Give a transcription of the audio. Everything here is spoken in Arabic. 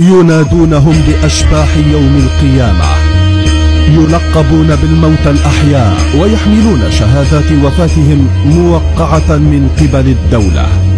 ينادونهم بأشباح يوم القيامة. يلقبون بالموتى الأحياء ويحملون شهادات وفاتهم موقعة من قبل الدولة.